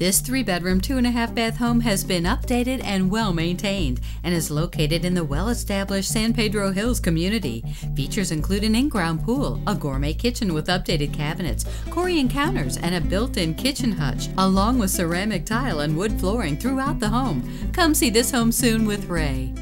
This three bedroom, two and a half bath home has been updated and well maintained and is located in the well established San Pedro Hills community. Features include an in ground pool, a gourmet kitchen with updated cabinets, Corian counters, and a built in kitchen hutch, along with ceramic tile and wood flooring throughout the home. Come see this home soon with Ray.